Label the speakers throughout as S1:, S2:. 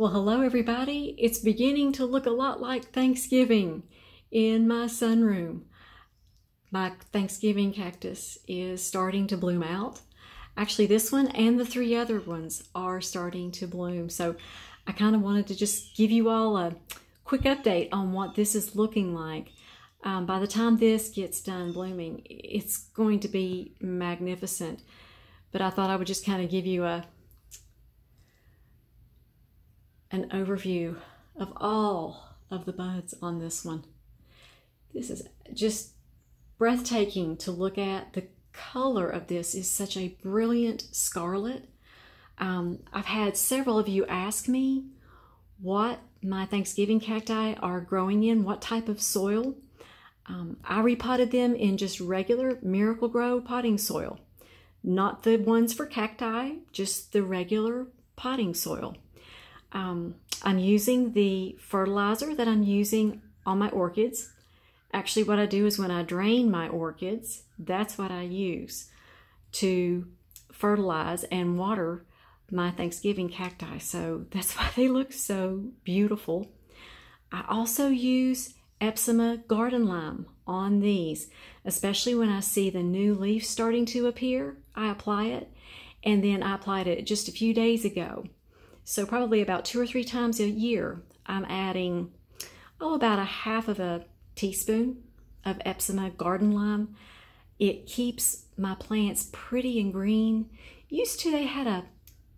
S1: Well, hello everybody. It's beginning to look a lot like Thanksgiving in my sunroom. My Thanksgiving cactus is starting to bloom out. Actually, this one and the three other ones are starting to bloom. So I kind of wanted to just give you all a quick update on what this is looking like. Um, by the time this gets done blooming, it's going to be magnificent. But I thought I would just kind of give you a an overview of all of the buds on this one. This is just breathtaking to look at. The color of this is such a brilliant scarlet. Um, I've had several of you ask me what my Thanksgiving cacti are growing in, what type of soil. Um, I repotted them in just regular Miracle-Gro potting soil, not the ones for cacti, just the regular potting soil. Um, I'm using the fertilizer that I'm using on my orchids. Actually, what I do is when I drain my orchids, that's what I use to fertilize and water my Thanksgiving cacti. So that's why they look so beautiful. I also use Epsoma garden lime on these, especially when I see the new leaves starting to appear. I apply it, and then I applied it just a few days ago. So probably about two or three times a year, I'm adding, oh, about a half of a teaspoon of Epsoma garden lime. It keeps my plants pretty and green. Used to, they had a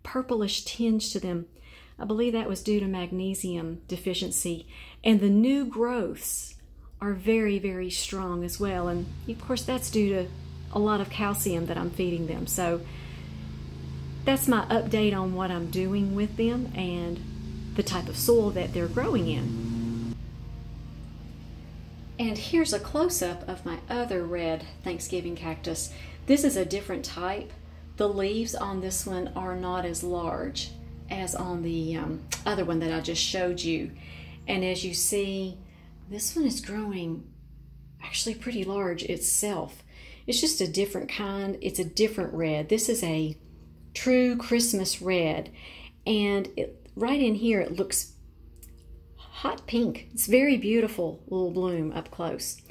S1: purplish tinge to them. I believe that was due to magnesium deficiency. And the new growths are very, very strong as well. And of course, that's due to a lot of calcium that I'm feeding them. So that's my update on what I'm doing with them and the type of soil that they're growing in. And here's a close-up of my other red Thanksgiving cactus. This is a different type. The leaves on this one are not as large as on the um, other one that I just showed you. And as you see, this one is growing actually pretty large itself. It's just a different kind. It's a different red. This is a true Christmas red. And it, right in here, it looks hot pink. It's very beautiful little bloom up close.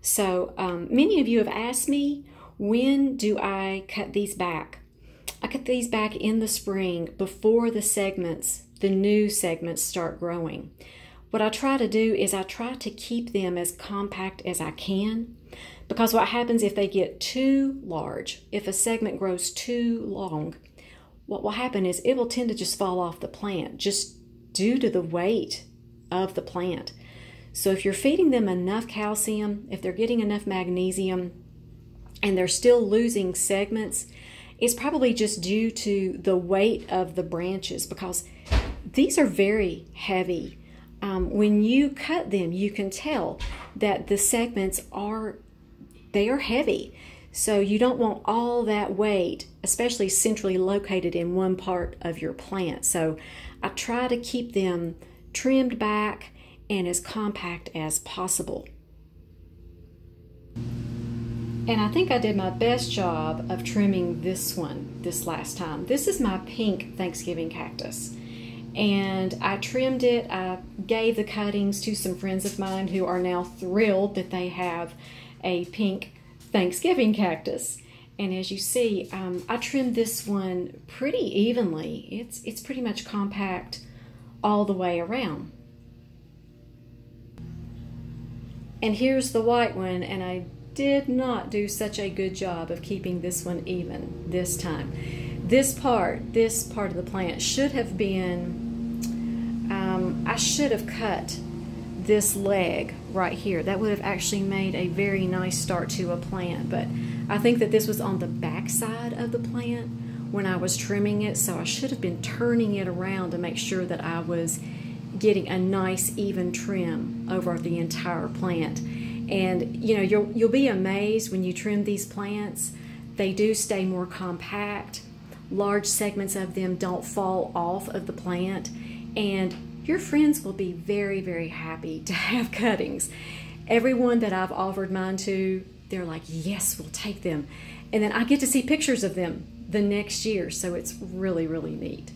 S1: So um, many of you have asked me, when do I cut these back? I cut these back in the spring before the segments, the new segments start growing. What I try to do is I try to keep them as compact as I can because what happens if they get too large, if a segment grows too long, what will happen is it will tend to just fall off the plant just due to the weight of the plant. So if you're feeding them enough calcium, if they're getting enough magnesium, and they're still losing segments, it's probably just due to the weight of the branches because these are very heavy. Um, when you cut them, you can tell that the segments are they are heavy. So you don't want all that weight, especially centrally located in one part of your plant. So I try to keep them trimmed back and as compact as possible. And I think I did my best job of trimming this one this last time. This is my pink Thanksgiving cactus. And I trimmed it. I gave the cuttings to some friends of mine who are now thrilled that they have a pink Thanksgiving cactus. And as you see, um, I trimmed this one pretty evenly. It's, it's pretty much compact all the way around. And here's the white one, and I did not do such a good job of keeping this one even this time. This part, this part of the plant should have been, I should have cut this leg right here. That would have actually made a very nice start to a plant, but I think that this was on the back side of the plant when I was trimming it, so I should have been turning it around to make sure that I was getting a nice even trim over the entire plant. And you know, you'll you'll be amazed when you trim these plants. They do stay more compact. Large segments of them don't fall off of the plant and your friends will be very, very happy to have cuttings. Everyone that I've offered mine to, they're like, yes, we'll take them. And then I get to see pictures of them the next year, so it's really, really neat.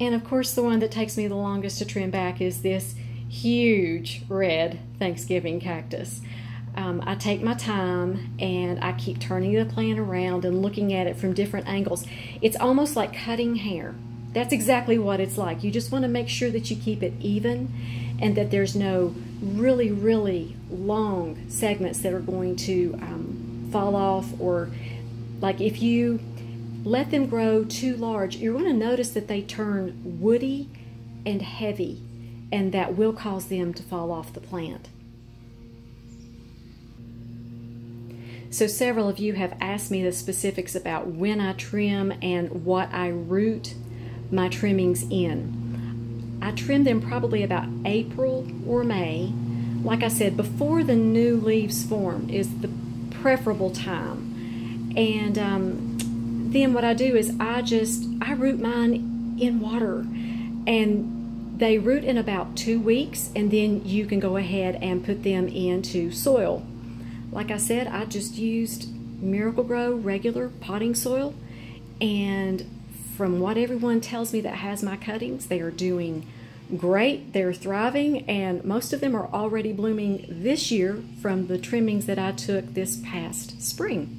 S1: And of course, the one that takes me the longest to trim back is this huge red Thanksgiving cactus. Um, I take my time and I keep turning the plant around and looking at it from different angles. It's almost like cutting hair. That's exactly what it's like. You just want to make sure that you keep it even and that there's no really, really long segments that are going to um, fall off or like if you let them grow too large, you're going to notice that they turn woody and heavy and that will cause them to fall off the plant. So several of you have asked me the specifics about when I trim and what I root my trimmings in. I trim them probably about April or May. Like I said, before the new leaves form is the preferable time. And um, then what I do is I just, I root mine in water. And they root in about two weeks and then you can go ahead and put them into soil. Like I said, I just used Miracle-Gro regular potting soil and from what everyone tells me that has my cuttings, they are doing great. They're thriving, and most of them are already blooming this year from the trimmings that I took this past spring.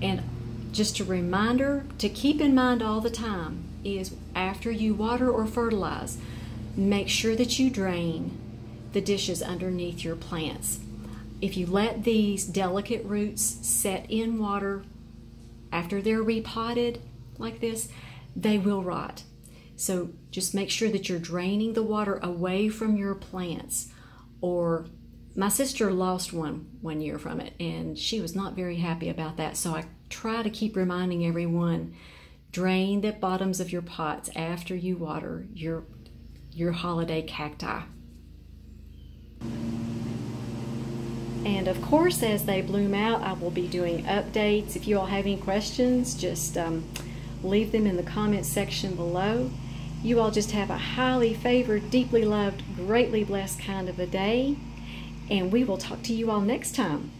S1: And just a reminder to keep in mind all the time is after you water or fertilize, make sure that you drain the dishes underneath your plants if you let these delicate roots set in water after they're repotted like this, they will rot. So just make sure that you're draining the water away from your plants. Or my sister lost one one year from it, and she was not very happy about that. So I try to keep reminding everyone drain the bottoms of your pots after you water your your holiday cacti. And of course, as they bloom out, I will be doing updates. If you all have any questions, just um, leave them in the comments section below. You all just have a highly favored, deeply loved, greatly blessed kind of a day. And we will talk to you all next time.